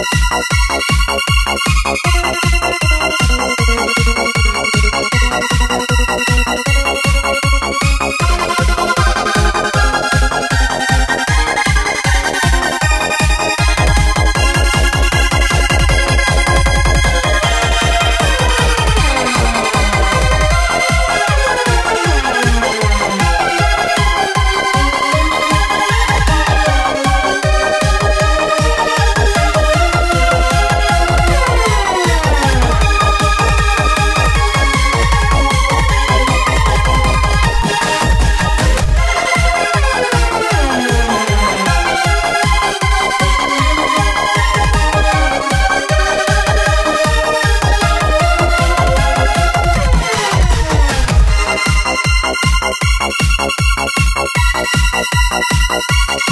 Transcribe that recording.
Música